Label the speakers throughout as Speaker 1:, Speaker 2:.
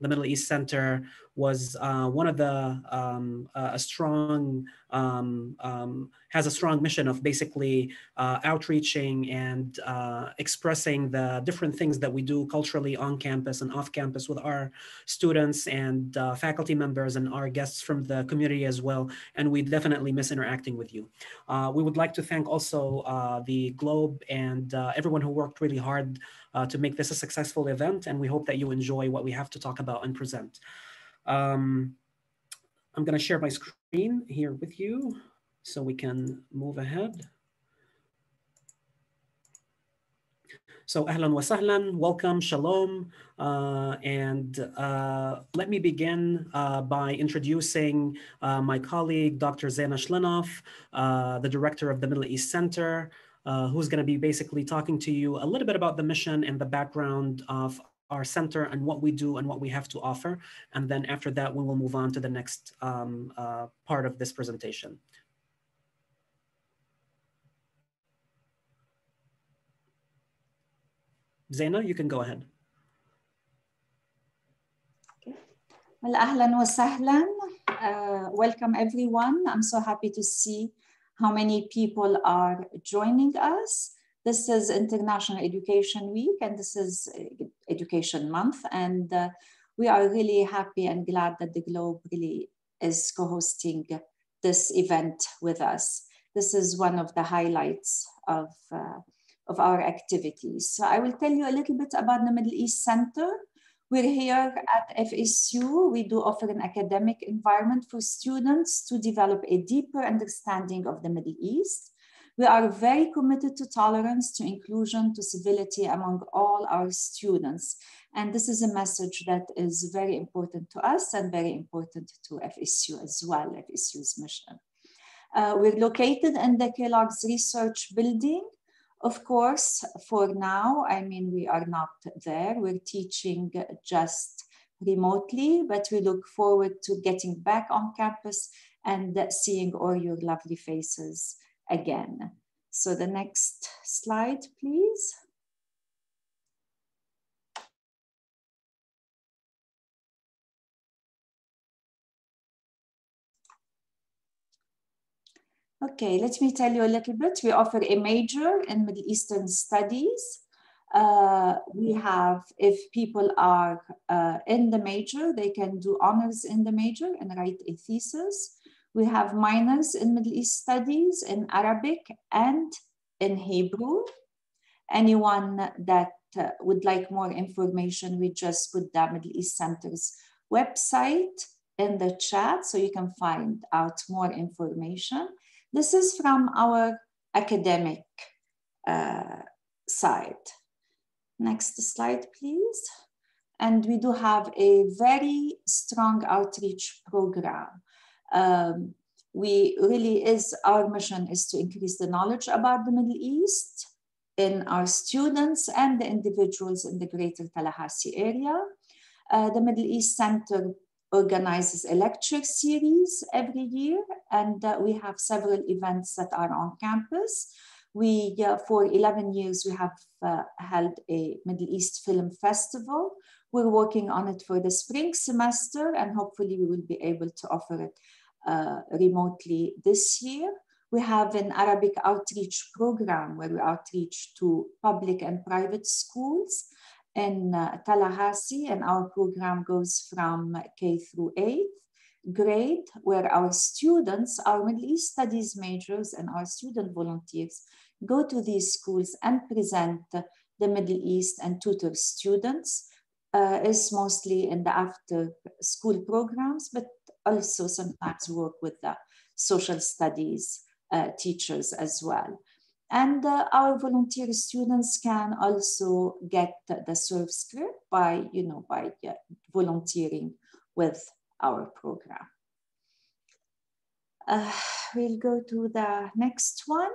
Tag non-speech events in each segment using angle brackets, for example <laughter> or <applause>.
Speaker 1: the Middle East Center was uh, one of the um, uh, a strong um, um, has a strong mission of basically uh, outreaching and uh, expressing the different things that we do culturally on campus and off campus with our students and uh, faculty members and our guests from the community as well. And we definitely miss interacting with you. Uh, we would like to thank also the Globe and everyone who worked really hard to make this a successful event. And we hope that you enjoy what we have to talk about and present. Um, I'm going to share my screen here with you so we can move ahead. So ahlan wa sahlan, welcome, shalom. Uh, and uh, let me begin uh, by introducing uh, my colleague, Dr. Zeina Schlenoff, uh, the director of the Middle East Center, uh, who's gonna be basically talking to you a little bit about the mission and the background of our center and what we do and what we have to offer. And then after that, we will move on to the next um, uh, part of this presentation. Zeina, you can go ahead.
Speaker 2: Okay. Well, ahlan wa sahlan. Uh, welcome everyone. I'm so happy to see how many people are joining us. This is International Education Week and this is uh, Education Month. And uh, we are really happy and glad that the Globe really is co-hosting this event with us. This is one of the highlights of, uh, of our activities. So I will tell you a little bit about the Middle East Center. We're here at FSU. We do offer an academic environment for students to develop a deeper understanding of the Middle East we are very committed to tolerance, to inclusion, to civility among all our students. And this is a message that is very important to us and very important to FSU as well, FSU's mission. Uh, we're located in the Kellogg's Research Building. Of course, for now, I mean, we are not there. We're teaching just remotely, but we look forward to getting back on campus and seeing all your lovely faces again. So the next slide, please. Okay, let me tell you a little bit. We offer a major in Middle Eastern Studies. Uh, we have, if people are uh, in the major, they can do honors in the major and write a thesis. We have minors in Middle East Studies in Arabic and in Hebrew. Anyone that uh, would like more information, we just put the Middle East Center's website in the chat so you can find out more information. This is from our academic uh, side. Next slide, please. And we do have a very strong outreach program um, we really is our mission is to increase the knowledge about the Middle East in our students and the individuals in the greater Tallahassee area. Uh, the Middle East Center organizes a lecture series every year, and uh, we have several events that are on campus. We, uh, for 11 years, we have uh, held a Middle East Film Festival. We're working on it for the spring semester, and hopefully we will be able to offer it uh, remotely this year. We have an Arabic outreach program where we outreach to public and private schools in uh, Tallahassee, and our program goes from K through 8th grade, where our students, our Middle East Studies majors, and our student volunteers go to these schools and present the Middle East and tutor students. Uh, is mostly in the after school programs, but also sometimes work with the social studies uh, teachers as well. And uh, our volunteer students can also get the ServScript by, you know, by uh, volunteering with our program. Uh, we'll go to the next one.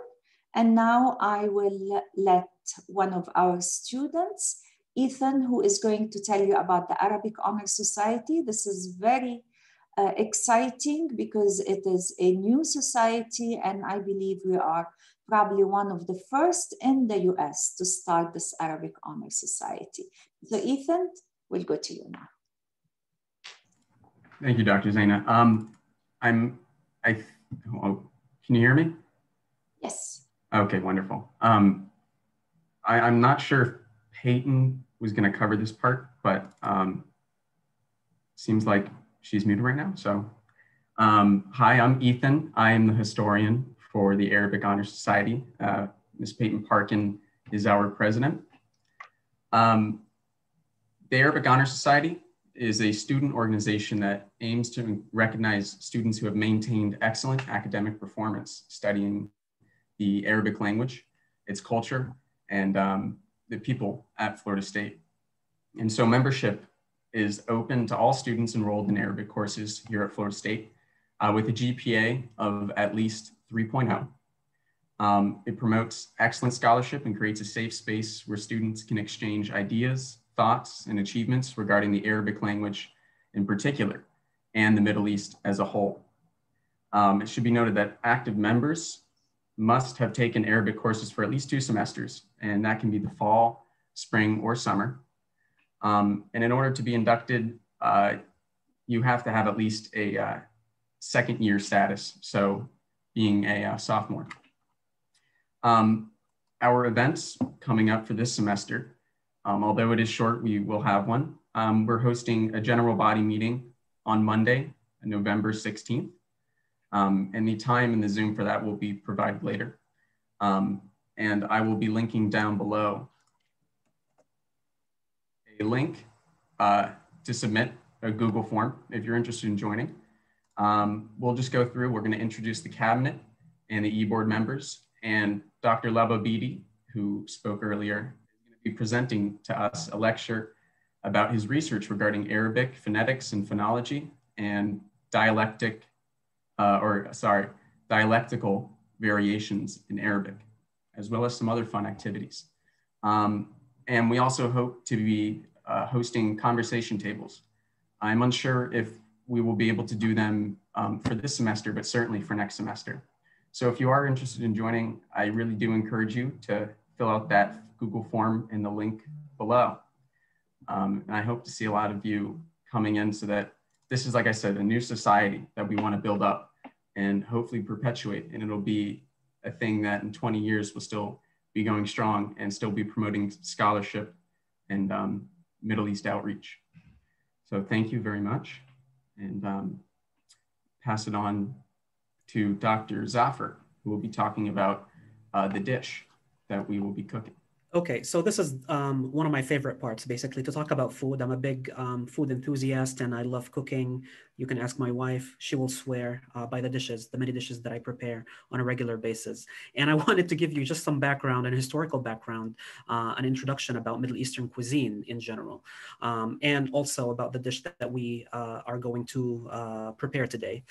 Speaker 2: And now I will let one of our students, Ethan, who is going to tell you about the Arabic Honor Society. This is very uh, exciting because it is a new society and I believe we are probably one of the first in the US to start this Arabic Honor Society. So Ethan, we'll go to you now.
Speaker 3: Thank you, Dr. Zeina. Um, I'm, I, oh, can you hear me?
Speaker 2: Yes.
Speaker 3: Okay, wonderful. Um, I, I'm not sure if Payton was going to cover this part, but um, seems like she's muted right now. So, um, hi, I'm Ethan. I am the historian for the Arabic Honor Society. Uh, Ms. Payton Parkin is our president. Um, the Arabic Honor Society is a student organization that aims to recognize students who have maintained excellent academic performance studying the Arabic language, its culture, and um, the people at Florida State. And so membership is open to all students enrolled in Arabic courses here at Florida State uh, with a GPA of at least 3.0. Um, it promotes excellent scholarship and creates a safe space where students can exchange ideas, thoughts, and achievements regarding the Arabic language in particular and the Middle East as a whole. Um, it should be noted that active members must have taken Arabic courses for at least two semesters, and that can be the fall, spring, or summer. Um, and in order to be inducted, uh, you have to have at least a uh, second year status, so being a uh, sophomore. Um, our events coming up for this semester, um, although it is short, we will have one. Um, we're hosting a general body meeting on Monday, November 16th. Um, and the time and the Zoom for that will be provided later. Um, and I will be linking down below a link uh, to submit a Google form if you're interested in joining. Um, we'll just go through, we're gonna introduce the cabinet and the e-board members and Dr. Lababidi, who spoke earlier, is gonna be presenting to us a lecture about his research regarding Arabic phonetics and phonology and dialectic, uh, or sorry, dialectical variations in Arabic, as well as some other fun activities. Um, and we also hope to be uh, hosting conversation tables. I'm unsure if we will be able to do them um, for this semester, but certainly for next semester. So if you are interested in joining, I really do encourage you to fill out that Google form in the link below. Um, and I hope to see a lot of you coming in so that this is, like I said, a new society that we want to build up and hopefully perpetuate. And it'll be a thing that in 20 years will still be going strong and still be promoting scholarship and um, Middle East outreach. So thank you very much and um, pass it on to Dr. Zafer, who will be talking about uh, the dish that we will be cooking.
Speaker 1: Okay, so this is um, one of my favorite parts, basically, to talk about food. I'm a big um, food enthusiast and I love cooking. You can ask my wife, she will swear uh, by the dishes, the many dishes that I prepare on a regular basis. And I <laughs> wanted to give you just some background and historical background, uh, an introduction about Middle Eastern cuisine in general, um, and also about the dish that, we uh, are going to uh, prepare today.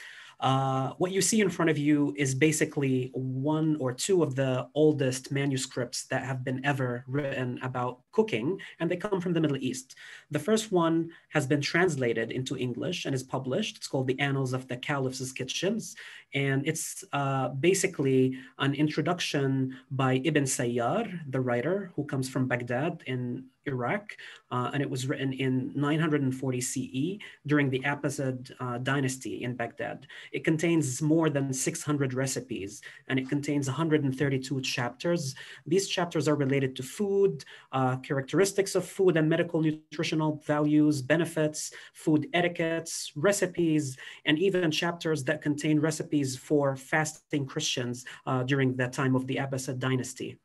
Speaker 1: Uh, what you see in front of you is basically one or two of the oldest manuscripts that have been ever written about cooking, and they come from the Middle East. The first one has been translated into English and is published. It's called The Annals of the Caliph's Kitchens, and it's uh, basically an introduction by Ibn Sayyar, the writer who comes from Baghdad in Iraq, uh, and it was written in 940 CE during the Abbasid uh, dynasty in Baghdad. It contains more than 600 recipes, and it contains 132 chapters. These chapters are related to food, uh, characteristics of food and medical nutritional values, benefits, food etiquettes, recipes, and even chapters that contain recipes for fasting Christians uh, during the time of the Abbasid dynasty.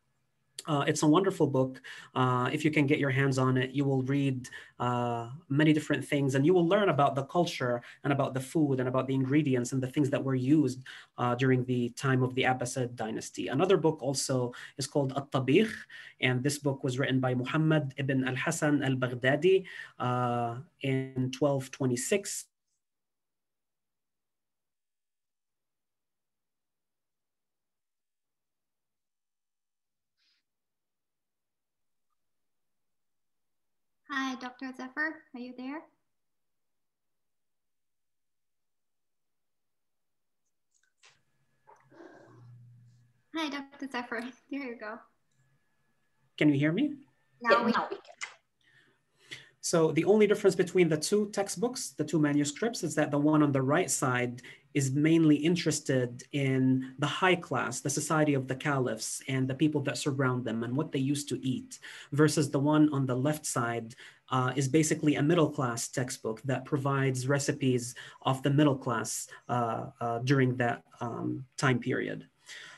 Speaker 1: Uh, it's a wonderful book. Uh, if you can get your hands on it, you will read uh, many different things and you will learn about the culture and about the food and about the ingredients and the things that were used uh, during the time of the Abbasid dynasty. Another book also is called At-Tabikh, and this book was written by Muhammad ibn al-Hasan al-Baghdadi uh, in 1226
Speaker 4: Hi, Dr. Zafer, are you there? Hi, Dr. Zafer, <laughs> there you go.
Speaker 1: Can you hear me?
Speaker 4: Now,
Speaker 2: yeah,
Speaker 4: we,
Speaker 2: now we can.
Speaker 1: So the only difference between the two textbooks, the two manuscripts, is that the one on the right side is mainly interested in the high class, the society of the caliphs and the people that surround them and what they used to eat, versus the one on the left side uh, is basically a middle class textbook that provides recipes of the middle class uh, uh, during that um, time period.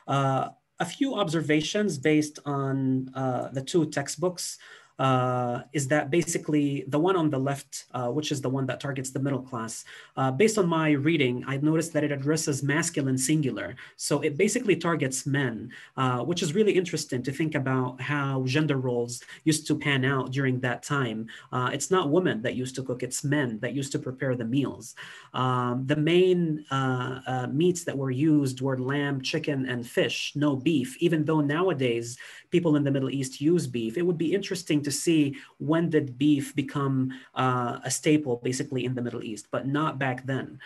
Speaker 1: Uh, a few observations based on uh, the two textbooks uh, is that basically the one on the left, uh, which is the one that targets the middle class, uh, based on my reading, I noticed that it addresses masculine singular. So it basically targets men, uh, which is really interesting to think about how gender roles used to pan out during that time. Uh, it's not women that used to cook, it's men that used to prepare the meals. Um, the main uh, meats that were used were lamb, chicken, and fish, no beef, even though nowadays people in the Middle East use beef. It would be interesting to see when did beef become uh, a staple basically in the Middle East, but not back then.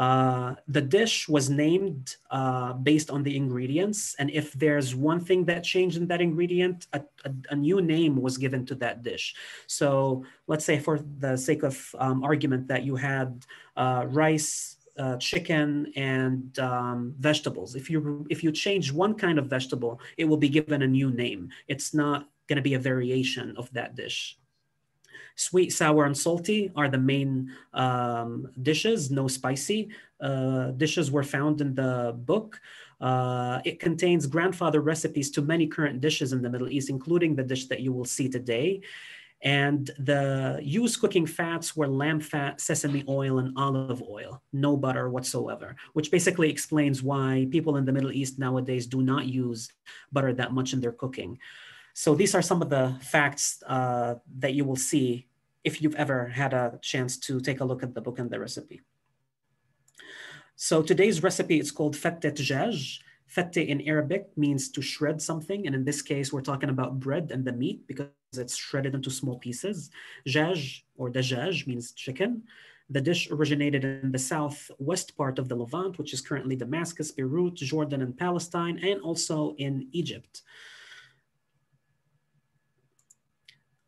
Speaker 1: Uh, the dish was named uh, based on the ingredients. And if there's one thing that changed in that ingredient, a, a, a new name was given to that dish. So let's say for the sake of um, argument that you had uh, rice, uh, chicken and um, vegetables. If you if you change one kind of vegetable, it will be given a new name. It's not going to be a variation of that dish. Sweet, sour, and salty are the main um, dishes. No spicy uh, dishes were found in the book. Uh, it contains grandfather recipes to many current dishes in the Middle East, including the dish that you will see today. And the used cooking fats were lamb fat, sesame oil, and olive oil, no butter whatsoever, which basically explains why people in the Middle East nowadays do not use butter that much in their cooking. So these are some of the facts uh, that you will see if you've ever had a chance to take a look at the book and the recipe. So today's recipe is called fatte djaj. Fatte in Arabic means to shred something. And in this case, we're talking about bread and the meat because it's shredded into small pieces. Jaj or dajaj means chicken. The dish originated in the southwest part of the Levant, which is currently Damascus, Beirut, Jordan, and Palestine, and also in Egypt.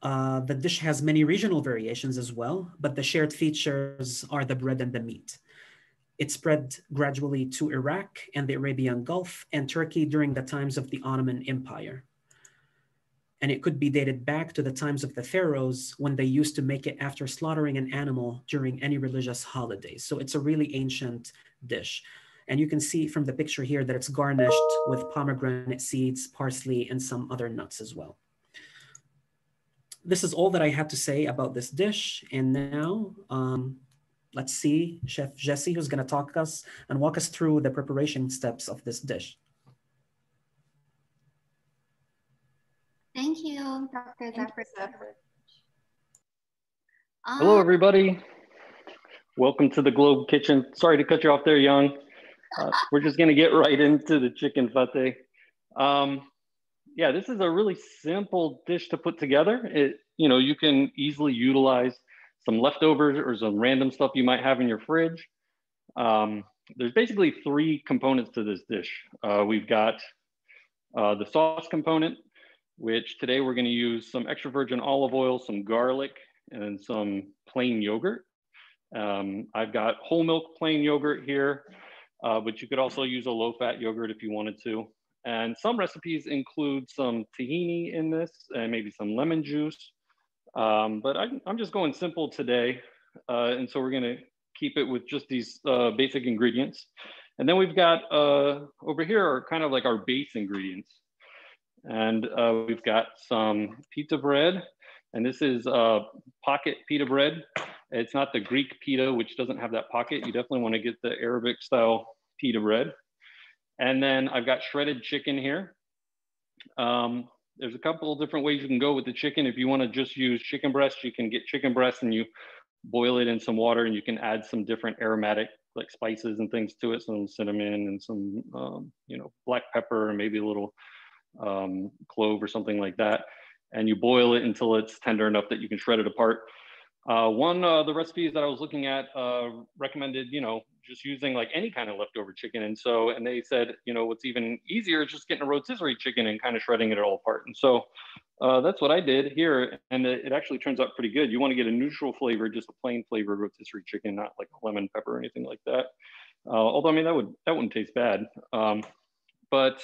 Speaker 1: Uh, the dish has many regional variations as well, but the shared features are the bread and the meat. It spread gradually to Iraq and the Arabian Gulf and Turkey during the times of the Ottoman Empire. And it could be dated back to the times of the pharaohs when they used to make it after slaughtering an animal during any religious holidays. So it's a really ancient dish. And you can see from the picture here that it's garnished with pomegranate seeds, parsley, and some other nuts as well. This is all that I had to say about this dish. And now um, let's see Chef Jesse, who's gonna talk us and walk us through the preparation steps of this dish.
Speaker 4: Thank you, Dr. Zafer.
Speaker 5: Hello, everybody. Welcome to the Globe Kitchen. Sorry to cut you off there, Young. Uh, we're just gonna get right into the chicken fatte. Um, yeah, this is a really simple dish to put together. It, you know, you can easily utilize some leftovers or some random stuff you might have in your fridge. Um, there's basically three components to this dish. Uh, we've got uh, the sauce component, which today we're gonna use some extra virgin olive oil, some garlic, and some plain yogurt. Um, I've got whole milk plain yogurt here, uh, but you could also use a low fat yogurt if you wanted to. And some recipes include some tahini in this and maybe some lemon juice. Um, but I, am just going simple today. Uh, and so we're gonna keep it with just these uh, basic ingredients. And then we've got uh, over here are kind of like our base ingredients. And uh, we've got some pita bread. And this is uh, pocket pita bread. It's not the Greek pita, which doesn't have that pocket. You definitely wanna get the Arabic style pita bread. And then I've got shredded chicken here. Um, there's a couple of different ways you can go with the chicken. If you want to just use chicken breast, you can get chicken breast and you boil it in some water and you can add some different aromatic like spices and things to it, some cinnamon and some, um, you know, black pepper and maybe a little um, clove or something like that. And you boil it until it's tender enough that you can shred it apart. Uh, one of the recipes that I was looking at uh, recommended, you know, just using like any kind of leftover chicken. And so, and they said, you know, what's even easier is just getting a rotisserie chicken and kind of shredding it all apart. And so uh, that's what I did here. And it, it, actually turns out pretty good. You want to get a neutral flavor, just a plain flavored rotisserie chicken, not like lemon pepper or anything like that. Uh, although, I mean, that would, that wouldn't taste bad. Um, but,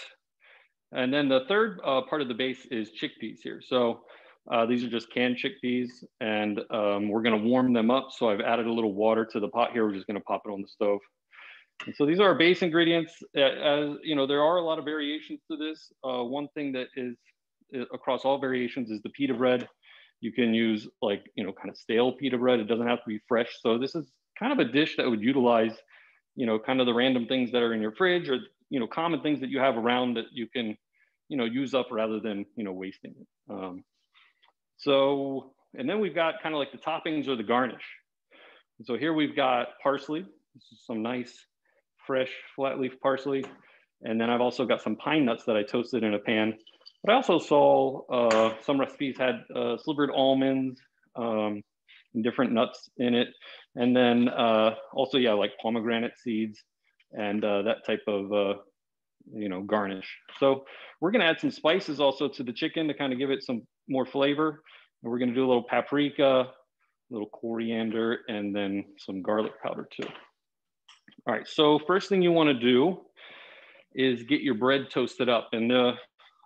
Speaker 5: and then the third uh, part of the base is chickpeas here. So uh, these are just canned chickpeas and um, we're gonna warm them up. So I've added a little water to the pot here. We're just gonna pop it on the stove. And so these are our base ingredients. As you know, there are a lot of variations to this. Uh, one thing that is across all variations is the pita bread. You can use like, you know, kind of stale pita bread. It doesn't have to be fresh. So this is kind of a dish that would utilize, you know, kind of the random things that are in your fridge or, you know, common things that you have around that you can, you know, use up rather than, you know, wasting it. Um, so, and then we've got kind of like the toppings or the garnish. And so here we've got parsley. This is some nice fresh flat leaf parsley. And then I've also got some pine nuts that I toasted in a pan. But I also saw uh, some recipes had uh, slivered almonds um, and different nuts in it. And then uh, also, yeah, like pomegranate seeds and uh, that type of, uh, you know, garnish. So we're gonna add some spices also to the chicken to kind of give it some more flavor. And we're gonna do a little paprika, a little coriander, and then some garlic powder too. All right, so first thing you wanna do is get your bread toasted up. And uh,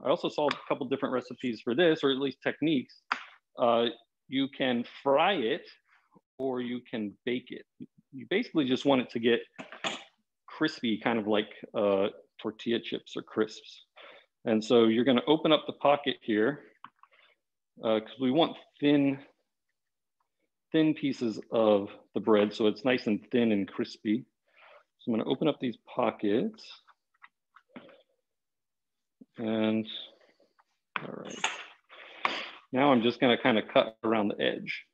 Speaker 5: I also saw a couple different recipes for this, or at least techniques. Uh, you can fry it or you can bake it. You basically just want it to get crispy, kind of like uh, tortilla chips or crisps. And so you're gonna open up the pocket here because uh, we want thin, thin pieces of the bread so it's nice and thin and crispy. So I'm gonna open up these pockets. And all right. Now I'm just gonna kind of cut around the edge.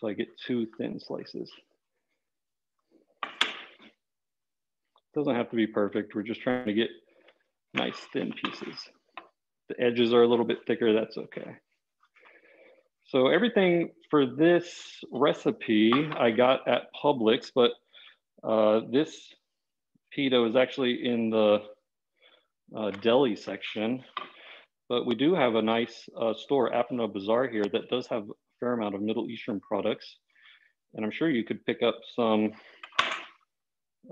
Speaker 5: So I get two thin slices. Doesn't have to be perfect. We're just trying to get nice thin pieces the edges are a little bit thicker, that's okay. So everything for this recipe I got at Publix, but uh, this pita is actually in the uh, deli section. But we do have a nice uh, store, Apna Bazaar here, that does have a fair amount of Middle Eastern products. And I'm sure you could pick up some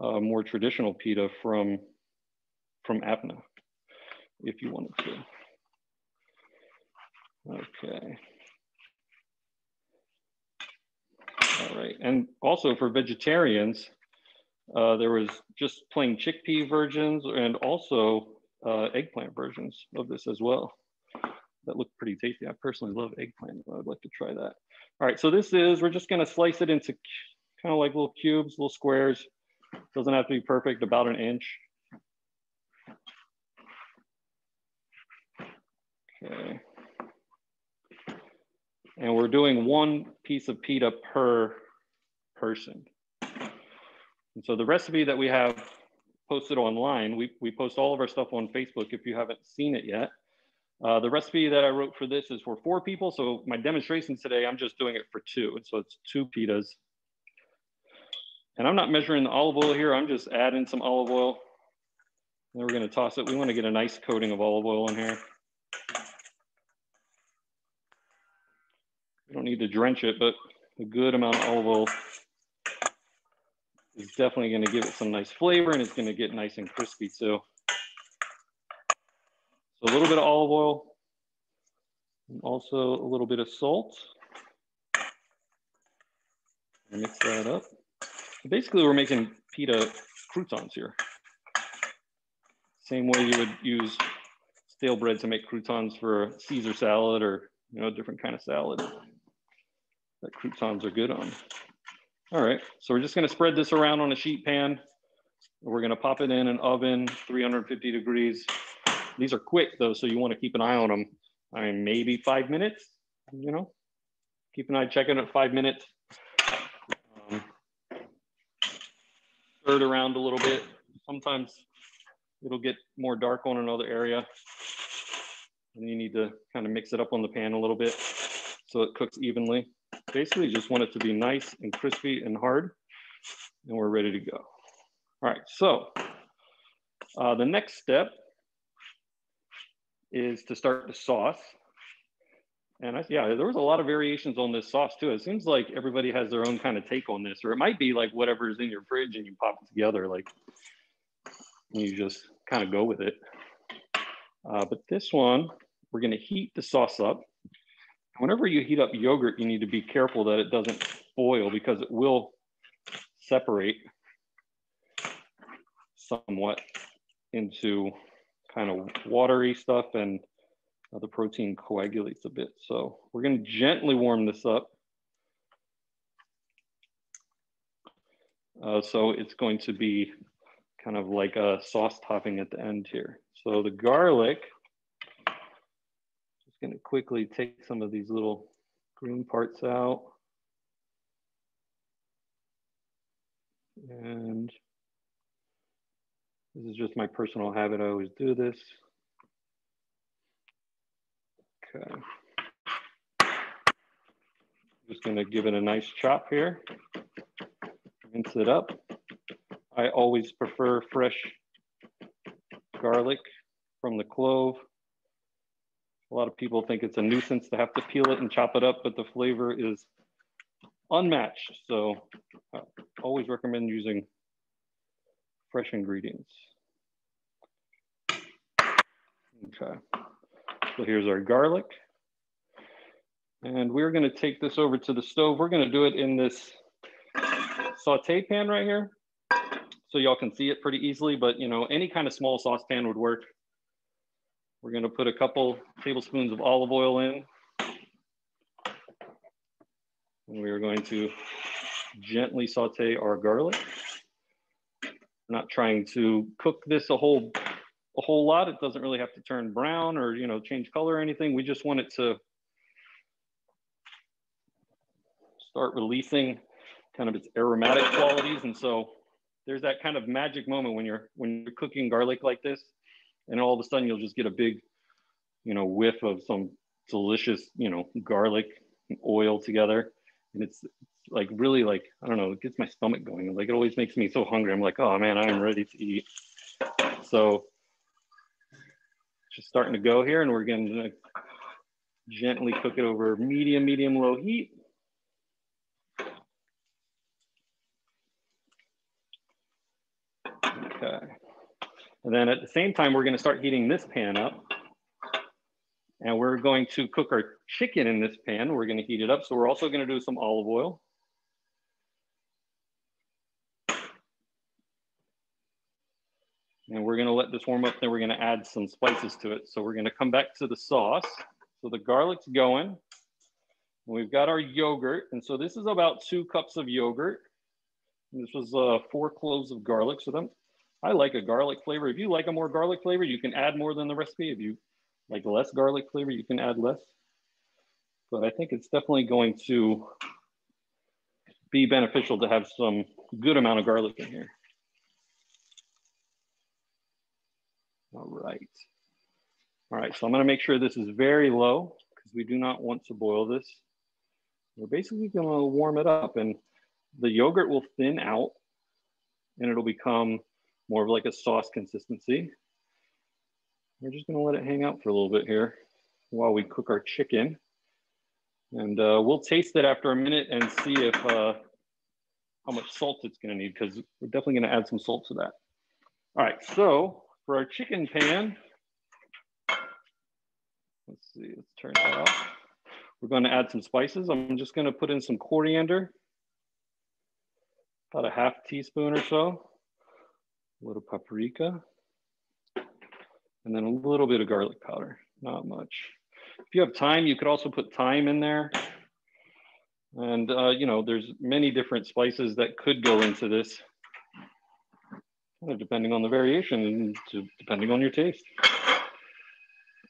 Speaker 5: uh, more traditional pita from, from Apna if you wanted to. Okay. All right, and also for vegetarians, uh, there was just plain chickpea versions and also uh, eggplant versions of this as well. That looked pretty tasty. I personally love eggplant. I'd like to try that. All right, so this is, we're just gonna slice it into kind of like little cubes, little squares. Doesn't have to be perfect, about an inch. Okay and we're doing one piece of pita per person. And so the recipe that we have posted online, we, we post all of our stuff on Facebook if you haven't seen it yet. Uh, the recipe that I wrote for this is for four people. So my demonstration today, I'm just doing it for two. And so it's two pitas. And I'm not measuring the olive oil here. I'm just adding some olive oil. And we're gonna toss it. We wanna get a nice coating of olive oil in here. We don't need to drench it, but a good amount of olive oil is definitely going to give it some nice flavor and it's going to get nice and crispy too. So a little bit of olive oil and also a little bit of salt. Mix that up. Basically, we're making pita croutons here. Same way you would use stale bread to make croutons for a Caesar salad or you know, a different kind of salad that croutons are good on. All right, so we're just gonna spread this around on a sheet pan. We're gonna pop it in an oven, 350 degrees. These are quick though, so you wanna keep an eye on them. I mean, maybe five minutes, you know? Keep an eye checking at five minutes. Um, stir it around a little bit. Sometimes it'll get more dark on another area. And you need to kind of mix it up on the pan a little bit so it cooks evenly. Basically just want it to be nice and crispy and hard and we're ready to go. All right, so uh, the next step is to start the sauce. And I, yeah, there was a lot of variations on this sauce too. It seems like everybody has their own kind of take on this, or it might be like whatever's in your fridge and you pop it together, like you just kind of go with it. Uh, but this one, we're gonna heat the sauce up. Whenever you heat up yogurt, you need to be careful that it doesn't boil because it will separate somewhat into kind of watery stuff and uh, the protein coagulates a bit. So we're gonna gently warm this up. Uh, so it's going to be kind of like a sauce topping at the end here. So the garlic, just gonna quickly take some of these little green parts out. And this is just my personal habit. I always do this. Okay. Just gonna give it a nice chop here. Rinse it up. I always prefer fresh garlic from the clove. A lot of people think it's a nuisance to have to peel it and chop it up, but the flavor is unmatched. So I always recommend using fresh ingredients. Okay, so here's our garlic. And we're gonna take this over to the stove. We're gonna do it in this saute pan right here. So y'all can see it pretty easily, but you know, any kind of small saucepan would work. We're gonna put a couple tablespoons of olive oil in. And we are going to gently saute our garlic. not trying to cook this a whole a whole lot. It doesn't really have to turn brown or you know change color or anything. We just want it to start releasing kind of its aromatic qualities. And so there's that kind of magic moment when you're when you're cooking garlic like this, and all of a sudden you'll just get a big, you know, whiff of some delicious, you know, garlic oil together. And it's like really like, I don't know, it gets my stomach going. Like it always makes me so hungry. I'm like, oh man, I'm ready to eat. So just starting to go here and we're going to gently cook it over medium, medium, low heat. Okay. And then at the same time, we're gonna start heating this pan up. And we're going to cook our chicken in this pan. We're gonna heat it up. So we're also gonna do some olive oil. And we're gonna let this warm up, then we're gonna add some spices to it. So we're gonna come back to the sauce. So the garlic's going. We've got our yogurt. And so this is about two cups of yogurt. And this was uh, four cloves of garlic. So them, I like a garlic flavor. If you like a more garlic flavor, you can add more than the recipe. If you like less garlic flavor, you can add less. But I think it's definitely going to be beneficial to have some good amount of garlic in here. All right. All right, so I'm gonna make sure this is very low because we do not want to boil this. We're basically gonna warm it up and the yogurt will thin out and it'll become more of like a sauce consistency. We're just gonna let it hang out for a little bit here while we cook our chicken. And uh, we'll taste it after a minute and see if uh, how much salt it's gonna need because we're definitely gonna add some salt to that. All right, so for our chicken pan, let's see, let's turn that off. We're gonna add some spices. I'm just gonna put in some coriander, about a half teaspoon or so a little paprika, and then a little bit of garlic powder, not much. If you have time, you could also put thyme in there. And, uh, you know, there's many different spices that could go into this, depending on the variation depending on your taste.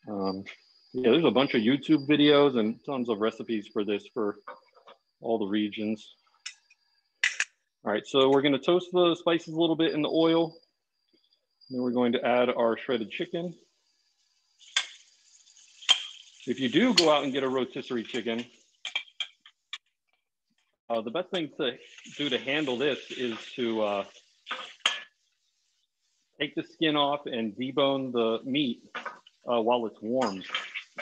Speaker 5: Um, yeah, there's a bunch of YouTube videos and tons of recipes for this for all the regions. All right, so we're gonna toast the spices a little bit in the oil. Then we're going to add our shredded chicken. If you do go out and get a rotisserie chicken, uh, the best thing to do to handle this is to uh, take the skin off and debone the meat uh, while it's warm.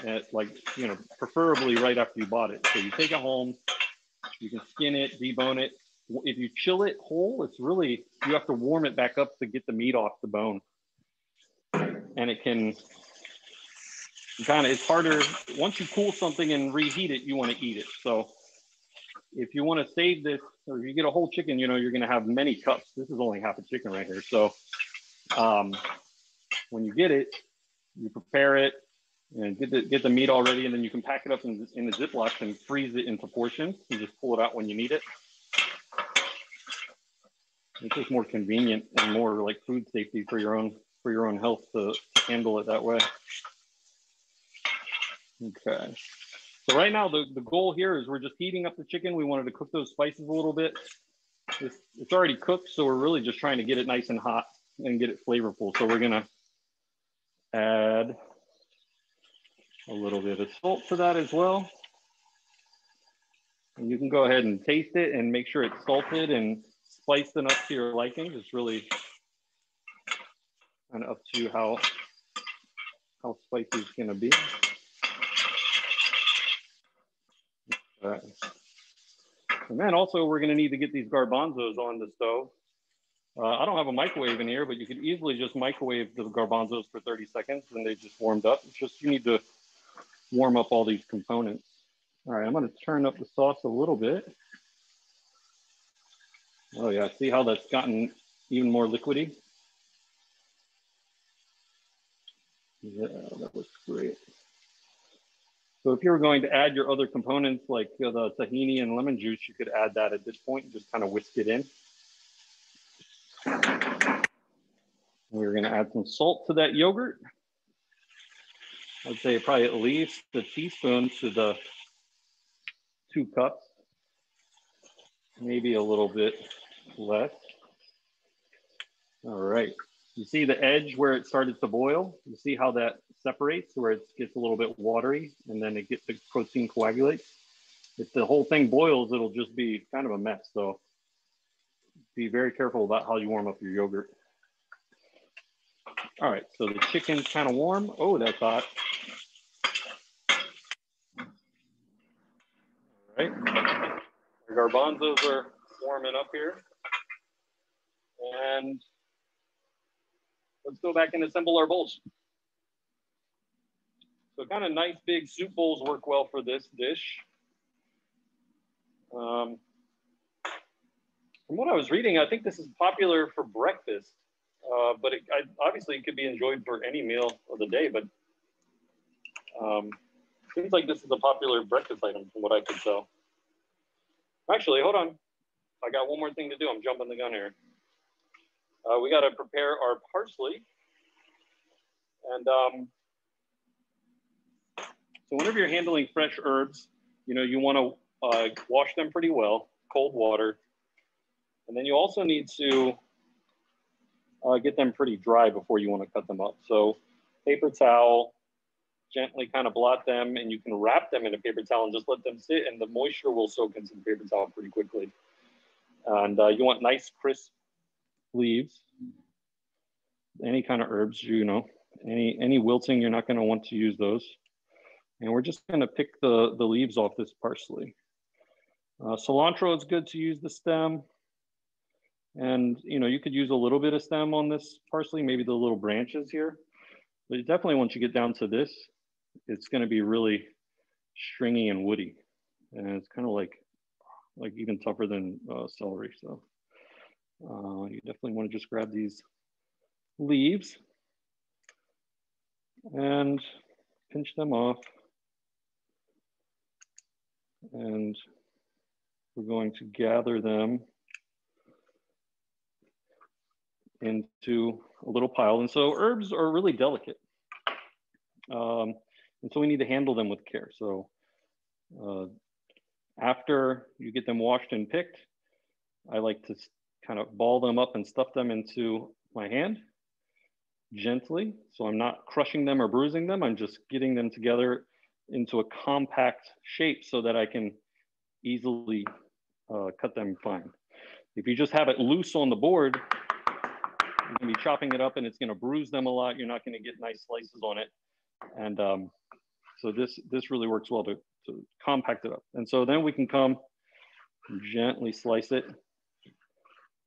Speaker 5: At like, you know, preferably right after you bought it. So you take it home, you can skin it, debone it. If you chill it whole, it's really, you have to warm it back up to get the meat off the bone. And it can kind of, it's harder, once you cool something and reheat it, you want to eat it. So if you want to save this, or if you get a whole chicken, you know, you're going to have many cups. This is only half a chicken right here. So um, when you get it, you prepare it and get the, get the meat already, and then you can pack it up in, in the Ziploc and freeze it into portions. You just pull it out when you need it. It's just more convenient and more like food safety for your own for your own health to, to handle it that way. Okay. So right now the, the goal here is we're just heating up the chicken. We wanted to cook those spices a little bit. It's, it's already cooked, so we're really just trying to get it nice and hot and get it flavorful. So we're gonna add a little bit of salt to that as well. And you can go ahead and taste it and make sure it's salted and spiced enough to your liking. It's really kind of up to you how, how spicy it's gonna be. Okay. And then also we're gonna need to get these garbanzos on the stove. Uh, I don't have a microwave in here, but you could easily just microwave the garbanzos for 30 seconds and they just warmed up. It's just you need to warm up all these components. All right, I'm gonna turn up the sauce a little bit. Oh yeah, see how that's gotten even more liquidy? Yeah, that looks great. So if you were going to add your other components like uh, the tahini and lemon juice, you could add that at this point and just kind of whisk it in. We're gonna add some salt to that yogurt. I'd say probably at least a teaspoon to the two cups, maybe a little bit less. All right, you see the edge where it started to boil? You see how that separates where it gets a little bit watery and then it gets the protein coagulates. If the whole thing boils, it'll just be kind of a mess. So be very careful about how you warm up your yogurt. All right, so the chicken's kind of warm. Oh, that's hot. All right, the garbanzos are warming up here. And let's go back and assemble our bowls. So kind of nice big soup bowls work well for this dish. Um, from what I was reading, I think this is popular for breakfast. Uh, but it, I, obviously it could be enjoyed for any meal of the day, but um, seems like this is a popular breakfast item from what I could tell. Actually, hold on. I got one more thing to do. I'm jumping the gun here. Uh, we got to prepare our parsley. And um, so whenever you're handling fresh herbs, you know, you want to uh, wash them pretty well, cold water. And then you also need to uh, get them pretty dry before you want to cut them up. So paper towel, gently kind of blot them and you can wrap them in a paper towel and just let them sit and the moisture will soak into the paper towel pretty quickly. And uh, you want nice crisp leaves, any kind of herbs, you know, any, any wilting, you're not gonna want to use those. And we're just gonna pick the, the leaves off this parsley. Uh, cilantro is good to use the stem. And you know, you could use a little bit of stem on this parsley, maybe the little branches here. But definitely once you get down to this, it's gonna be really stringy and woody. And it's kind of like, like even tougher than uh, celery. So uh, you definitely wanna just grab these leaves and pinch them off. And we're going to gather them into a little pile. And so herbs are really delicate. Um, and so we need to handle them with care. So uh, after you get them washed and picked, I like to kind of ball them up and stuff them into my hand gently. So I'm not crushing them or bruising them. I'm just getting them together into a compact shape so that I can easily uh, cut them fine. If you just have it loose on the board, you're gonna be chopping it up and it's gonna bruise them a lot. You're not gonna get nice slices on it. And um, so this, this really works well to, to compact it up. And so then we can come gently slice it.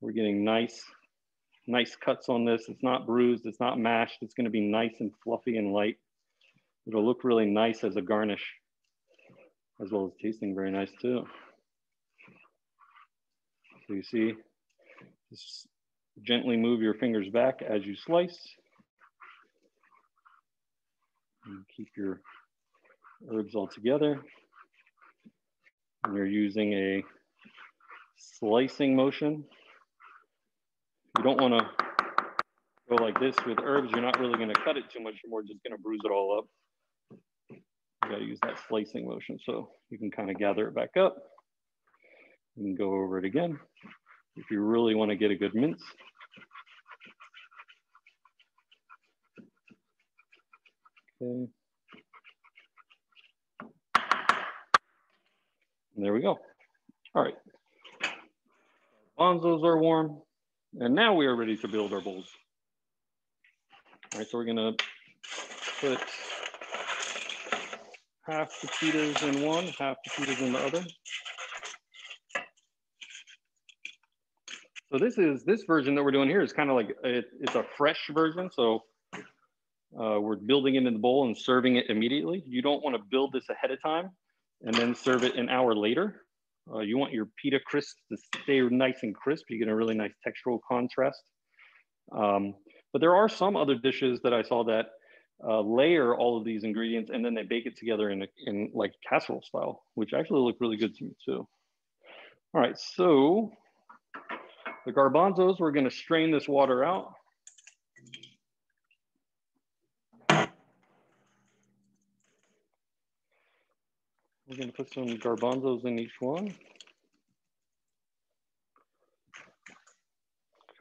Speaker 5: We're getting nice, nice cuts on this. It's not bruised, it's not mashed. It's gonna be nice and fluffy and light. It'll look really nice as a garnish, as well as tasting very nice too. So you see, just gently move your fingers back as you slice. And keep your herbs all together. And you're using a slicing motion. You don't want to go like this with herbs. You're not really going to cut it too much. You're more just going to bruise it all up. You got to use that slicing motion so you can kind of gather it back up and go over it again. If you really want to get a good mince, Okay. And there we go. All right. Bonzos are warm. And now we are ready to build our bowls. All right, so we're gonna put half the pitas in one, half the pitas in the other. So this is, this version that we're doing here is kind of like, it, it's a fresh version. So uh, we're building it in the bowl and serving it immediately. You don't want to build this ahead of time and then serve it an hour later. Uh, you want your pita crisp to stay nice and crisp. You get a really nice textural contrast. Um, but there are some other dishes that I saw that uh, layer all of these ingredients and then they bake it together in, a, in like casserole style, which actually look really good to me too. All right, so the garbanzos, we're gonna strain this water out. We're gonna put some garbanzos in each one.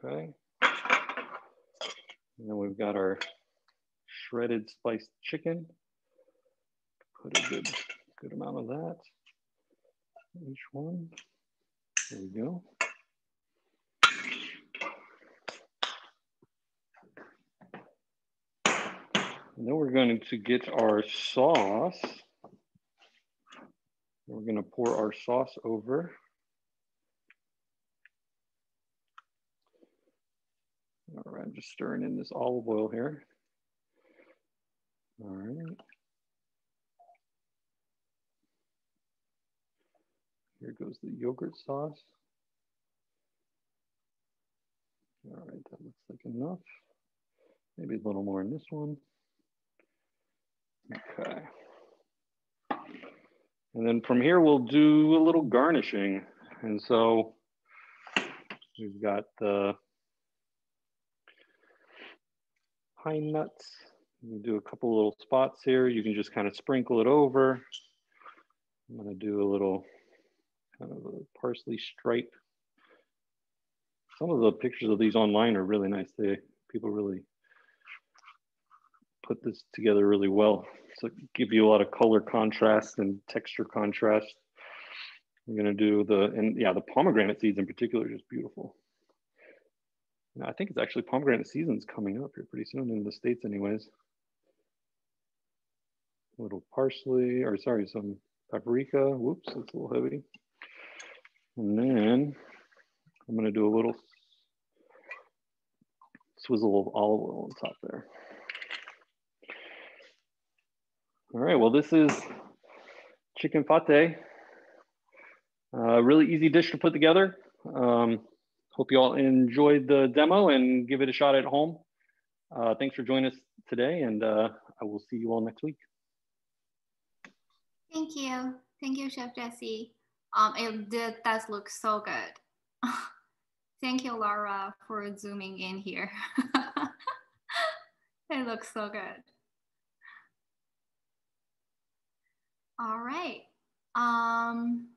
Speaker 5: Okay. And then we've got our shredded spiced chicken. Put a good, good amount of that. Each one. There we go. And then we're going to get our sauce. We're going to pour our sauce over. All right, I'm just stirring in this olive oil here. All right. Here goes the yogurt sauce. All right, that looks like enough. Maybe a little more in this one. Okay. And then from here, we'll do a little garnishing. And so we've got the pine nuts. Do a couple little spots here. You can just kind of sprinkle it over. I'm gonna do a little kind of a parsley stripe. Some of the pictures of these online are really nice. They people really put this together really well. So give you a lot of color contrast and texture contrast. I'm gonna do the, and yeah, the pomegranate seeds in particular are just beautiful. I think it's actually pomegranate season's coming up here pretty soon in the States anyways. A little parsley, or sorry, some paprika. Whoops, it's a little heavy. And then I'm gonna do a little swizzle of olive oil on top there. All right, well, this is chicken fatteh. Uh, really easy dish to put together. Um, hope you all enjoyed the demo and give it a shot at home. Uh, thanks for joining us today, and uh, I will see you all next week.
Speaker 4: Thank you. Thank you, Chef Jesse. Um, it did, does look so good. <laughs> Thank you, Laura, for zooming in here. <laughs> it looks so good. All right. Um,